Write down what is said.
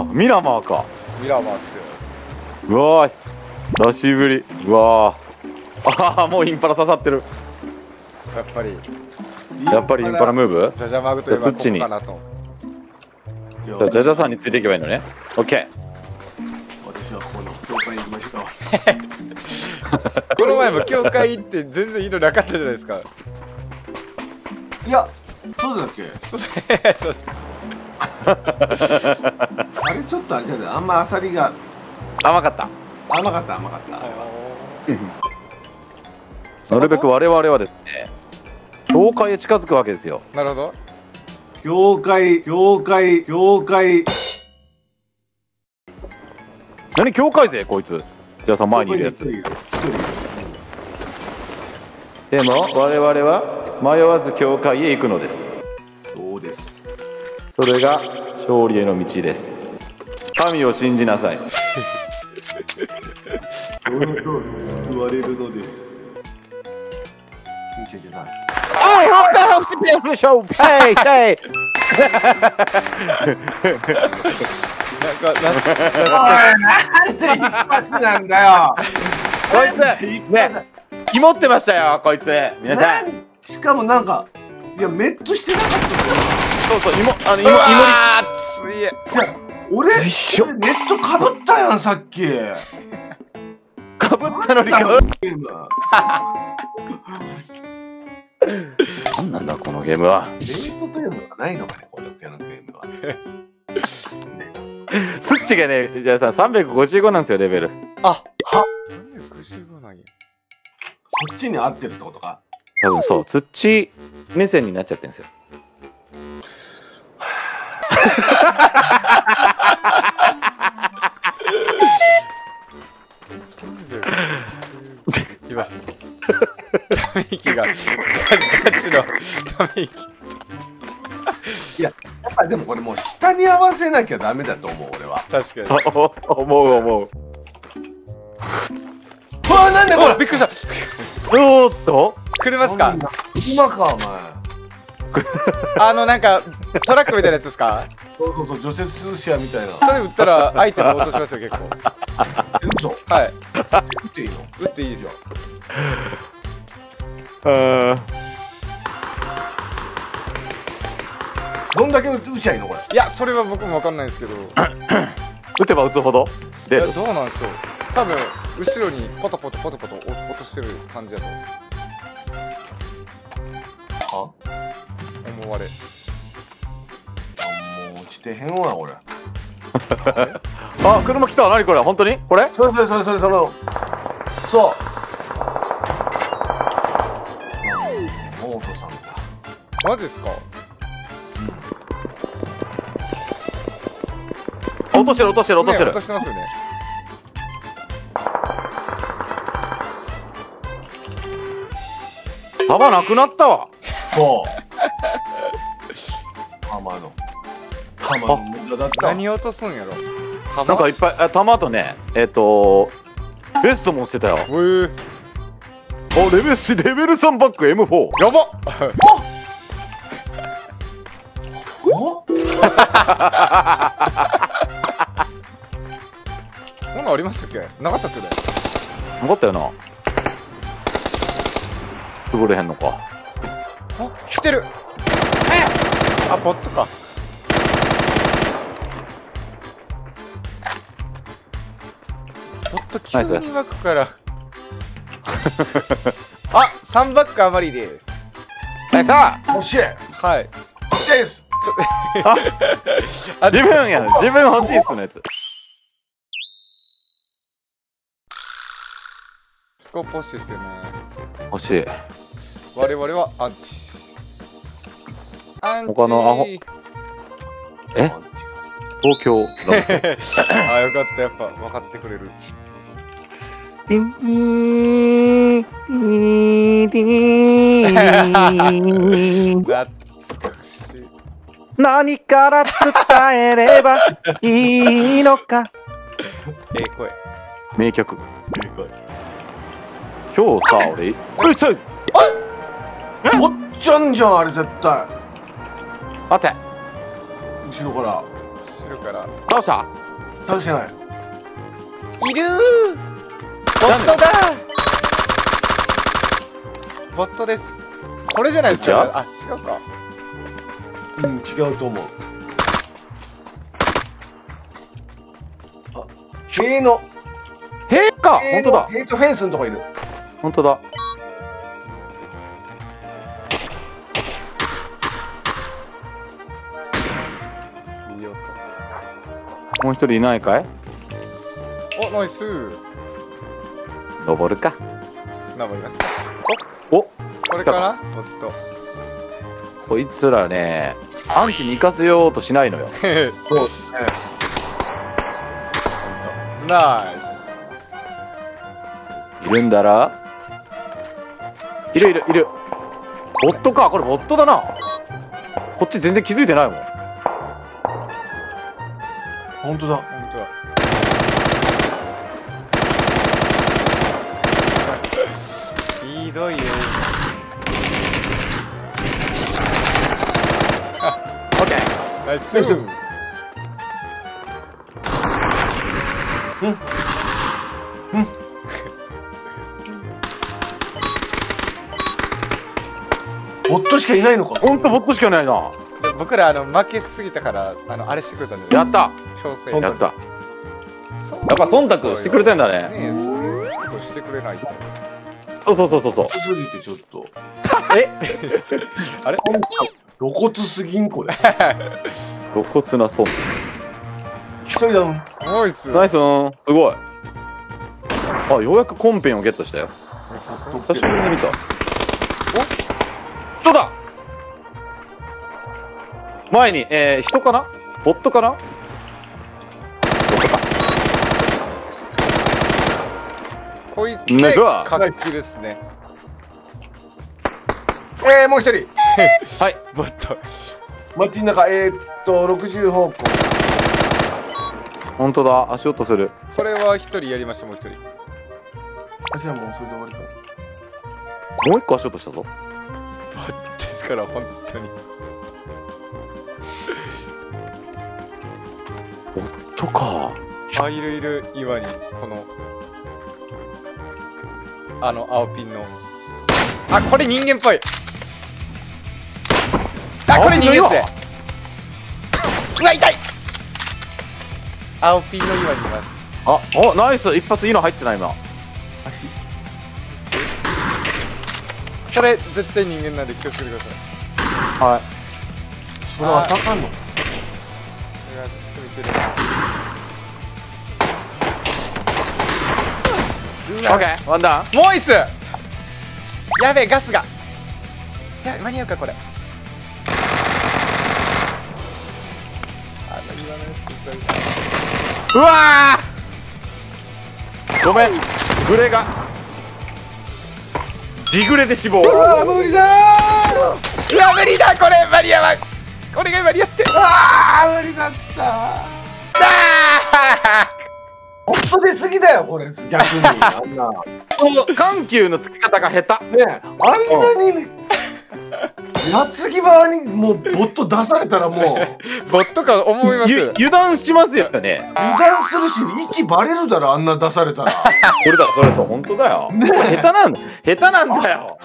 あミラマーか。ミラーマーですよ。うわー久しぶり。うわー。ああもうインパラ刺さってる。やっぱり。やっぱりインパラムーブ？ジャジャマグといえばこじゃあ土に。こかなと。じゃあジャジャさんについていけばいいのね。オッケ私はこの教会に行きましょう この前も教会行って全然色なかったじゃないですか。いやそうだっけ。そうそう あれちょっとあれじゃない？あんまアサリが。ー甘かった。甘かった甘かった。なるべく我々はですね教会へ近づくわけですよ。なるほど。教会教会教会。何教会勢こいつ。じゃあさん前にいるやつ。でも我々は迷わず教会へ行くのです。そうです。それが勝利への道です神を信じなさい。救われるのです違う違うない I hope the house is beautiful show hey hey なんかなんかなんで一発なんだよこいつね肝ってましたよこいつ皆さんしかもなんかいやメットしてなかったそうそう芋あのう芋芋わーついえじゃあ俺ネットかぶったやんさっき。かぶったのにかぶゲームなんなんだこのゲームは。レートというのがないのかねこのゲームは。ツッチがねじゃあさ355なんですよレベル。あは。65なんや。そっちに合ってるってことか。多分そう。ツッチ目線になっちゃってるんですよ 今ため息がガチのため息やっぱでもこれもう下に合わせなきゃダメだと思う俺は。確かに。思う思ううわなんでこれ？びっくりした。おーっと。車っすか今かお前あのなんかトラックみたいなやつですか？そうそうそう除雪車みたいな。それ売ったらアイテム落としますよ結構。え嘘。はい。打っていいの？売っていいですよ。うんどんだけ打ちゃいいのこれ？いやそれは僕も分かんないですけど。い打てば打つほど出やるどうなんでしょう多分後ろにポトポトポトポト落落としてる感じだとあ思われ。あもう落ちてへんわ俺あ車来た何これ？本当に？これ？それそれそれそれその。そう。モートさんだ。マジですか？あ落としてる落としてる落としてる。ね落としてますよね。弾なくなったわ。そ う浜の無駄だった。何落とすんやろ。なんかいっぱいあ弾とねえっ、とベストも捨てたよ。え。ー、おレベル3レベル3バック M4 やばっ。お こんなんありましたっけ？なかったっすよね。分かったよな。潰れへんのか。あ来てる。あボットかボット急に湧くから。あ三バック余りです。惜しい。はい。惜しいです。ああ自分や自分欲しいっすのやつ。スコープ欲しいですよね。欲しい。我々はアンチ。アンチ。他のアホ。え？東京 あよかった。やっぱ分かってくれるティンティンティンティン懐かしい。何から伝えればいいのか？ええ声。名曲。今日さ俺。うっさい。おっちゃんじゃんあれ絶対。待って。後ろから。後ろから倒した？倒してない。いるットだ。ボットです。これじゃないですか？あ？違うか。うん違うと思う。あ塀の。へえか本当だ。塀とフェンスのとこいる。本当だ。もう一人いないかい？とおナイス登るか。登りますか。おこれかなボットこいつらねアンチに行かせようとしないのよ。そうですね。ナイいるんだら？いるいるいる。ボットか。これボットだな。こっち全然気づいてないもん。本当だどいよ。オッケーナイス。ナイスボットしかいないのか。ほんとボットしかいないな。で僕らあの負けすぎたからあのあれしてくれたんでやった。調整。やった。やっぱ忖度してくれてんだね。ねえそういうことしてくれないとそうそうそうそうそう。すぎてちょっと。え？あれ？露骨すぎんこれ。露骨な忖一人ダウンナイス。度ナイスすごい。あようやくコンペンをゲットしたよ。久しぶりに見た。お？人だ。前にえー、人かな？ボットかな？こいつねで活気ですね。えー、もう一人。はい。ボット街の中えー、っと60方向。本当だ。足音する。それは一人やりましたもう一人。あじゃあもうそれで終わりか。もう一個足音したぞ。ですから本当に。とか。あいるいる岩にこのあの青ピンの。あこれ人間っぽい。あこれ人間っすね。うわ痛い。青ピンの岩にいます。あおナイス。一発いいの入ってない今。足。それ絶対人間なんで気をつけてください。はい。それは当たかんの？これは見てるなオッケーワンダウンモイス。やべえガスが。いや間に合うかこれ。うわー。ごめん。グレが。地グレで死亡。あー無理だー。うわ無理だこれ。マリアはこれがマリアって。あー無理だったあ本当出過ぎだよこれ。逆に。あんな。この緩急のつき方が下手。ねえあんなにね矢継ぎ場にもうボット出されたらもうー ボットか思います。ゆ油断しますよね。油断するし位置バレるだろあんな出されたら。これだそれそう本当だよ。ねえ。下手なんだ下手なんだよ